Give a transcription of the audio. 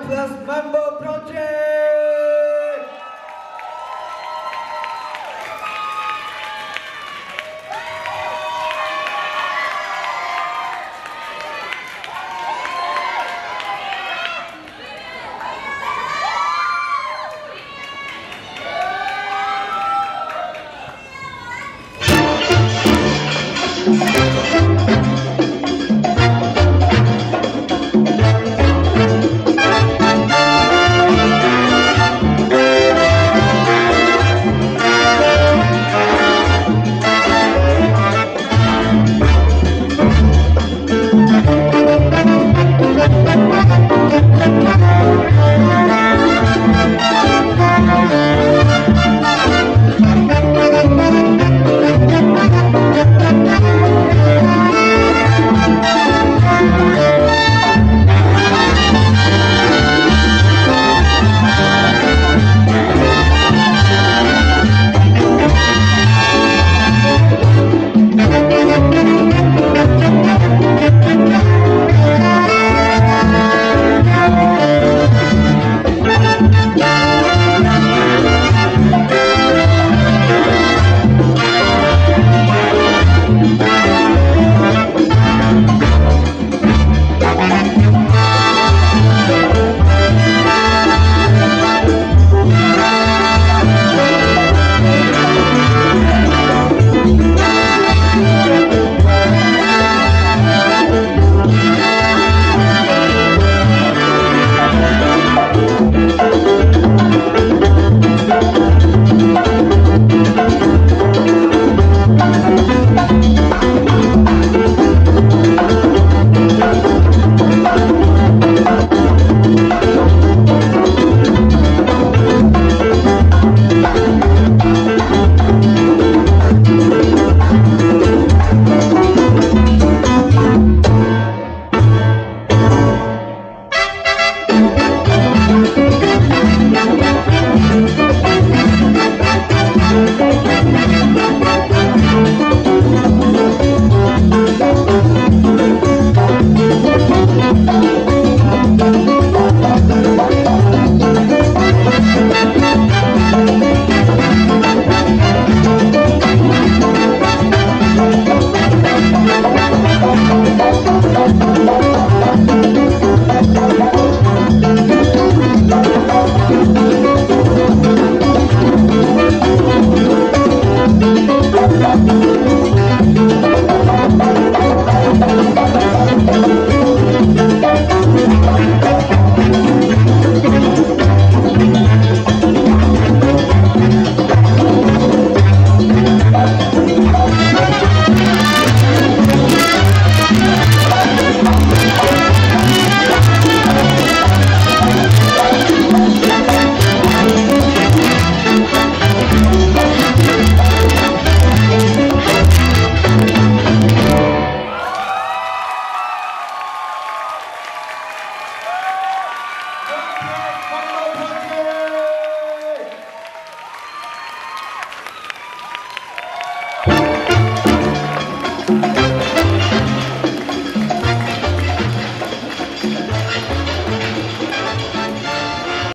Plus Mambo Project!